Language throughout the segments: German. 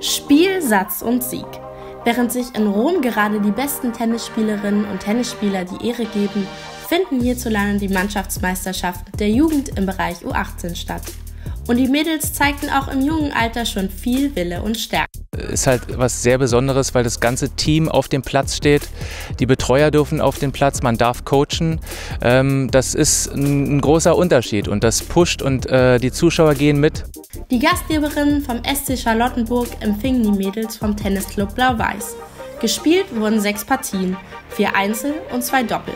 Spiel, Satz und Sieg. Während sich in Rom gerade die besten Tennisspielerinnen und Tennisspieler die Ehre geben, finden hierzulande die Mannschaftsmeisterschaften der Jugend im Bereich U18 statt. Und die Mädels zeigten auch im jungen Alter schon viel Wille und Stärke. Ist halt was sehr Besonderes, weil das ganze Team auf dem Platz steht. Die Betreuer dürfen auf den Platz, man darf coachen. Ähm, das ist ein großer Unterschied und das pusht und äh, die Zuschauer gehen mit. Die Gastgeberinnen vom SC Charlottenburg empfingen die Mädels vom Tennisclub Blau-Weiß. Gespielt wurden sechs Partien, vier Einzel und zwei Doppel.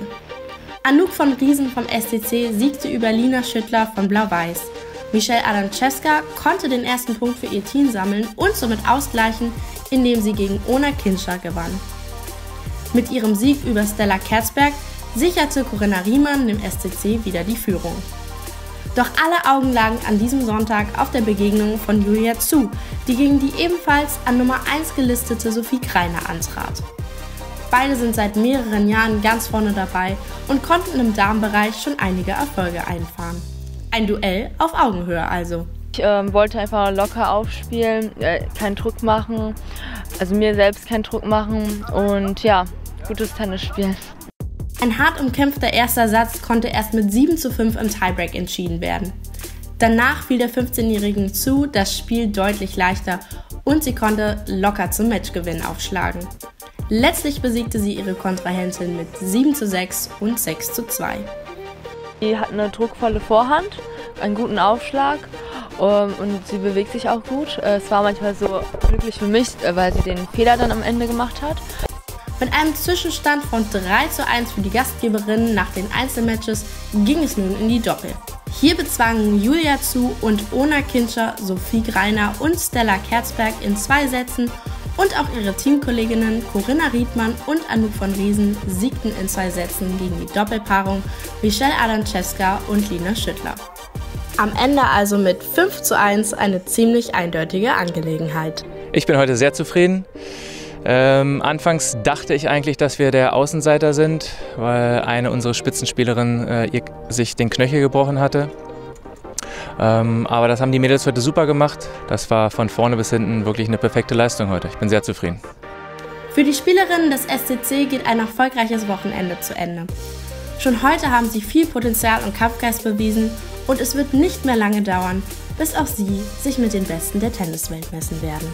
Anouk von Riesen vom SCC siegte über Lina Schüttler von Blau-Weiß. Michelle Adamczewska konnte den ersten Punkt für ihr Team sammeln und somit ausgleichen, indem sie gegen Ona Kinscher gewann. Mit ihrem Sieg über Stella Kerzberg sicherte Corinna Riemann dem SCC wieder die Führung. Doch alle Augen lagen an diesem Sonntag auf der Begegnung von Julia Zu, die gegen die ebenfalls an Nummer 1 gelistete Sophie Kreiner antrat. Beide sind seit mehreren Jahren ganz vorne dabei und konnten im Damenbereich schon einige Erfolge einfahren. Ein Duell auf Augenhöhe also. Ich äh, wollte einfach locker aufspielen, äh, keinen Druck machen, also mir selbst keinen Druck machen und ja, gutes Tennis spielen. Ein hart umkämpfter erster Satz konnte erst mit 7 zu 5 im Tiebreak entschieden werden. Danach fiel der 15-Jährigen zu, das Spiel deutlich leichter und sie konnte locker zum Matchgewinn aufschlagen. Letztlich besiegte sie ihre Kontrahentin mit 7 zu 6 und 6 zu 2. Sie hat eine druckvolle Vorhand, einen guten Aufschlag ähm, und sie bewegt sich auch gut. Äh, es war manchmal so glücklich für mich, äh, weil sie den Fehler dann am Ende gemacht hat. Mit einem Zwischenstand von 3 zu 1 für die Gastgeberinnen nach den Einzelmatches ging es nun in die Doppel. Hier bezwangen Julia Zu und Ona Kinscher, Sophie Greiner und Stella Kerzberg in zwei Sätzen und auch ihre Teamkolleginnen Corinna Riedmann und Anouk von Riesen siegten in zwei Sätzen gegen die Doppelpaarung Michelle Adamczewska und Lina Schüttler. Am Ende also mit 5 zu 1 eine ziemlich eindeutige Angelegenheit. Ich bin heute sehr zufrieden. Ähm, anfangs dachte ich eigentlich, dass wir der Außenseiter sind, weil eine unserer Spitzenspielerinnen äh, sich den Knöchel gebrochen hatte. Ähm, aber das haben die Mädels heute super gemacht. Das war von vorne bis hinten wirklich eine perfekte Leistung heute. Ich bin sehr zufrieden. Für die Spielerinnen des SCC geht ein erfolgreiches Wochenende zu Ende. Schon heute haben sie viel Potenzial und Kampfgeist bewiesen und es wird nicht mehr lange dauern, bis auch sie sich mit den Besten der Tenniswelt messen werden.